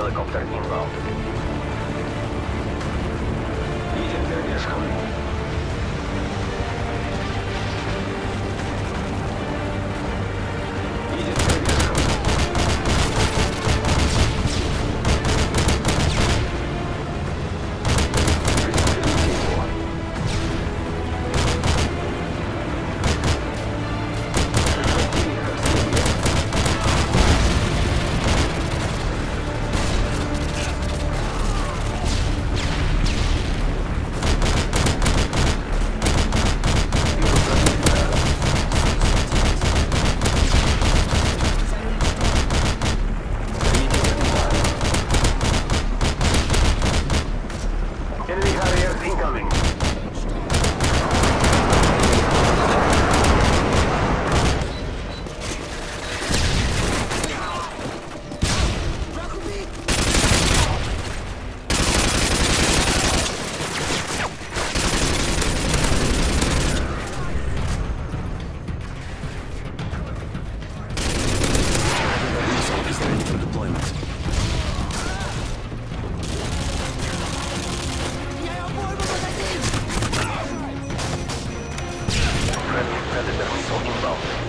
Helicopter inbound. Medium is coming. Todos altos.